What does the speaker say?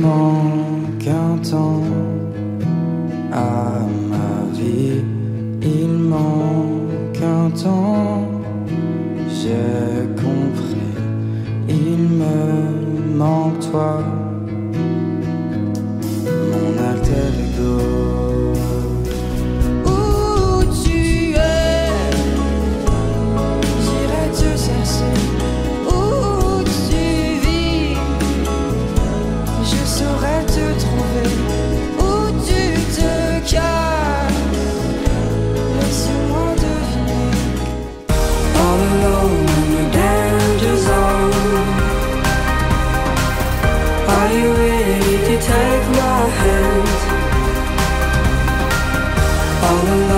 manque un temps à ma vie. Il manque un temps, j'ai compris. Il me manque toi. ready to take my hand. All alone.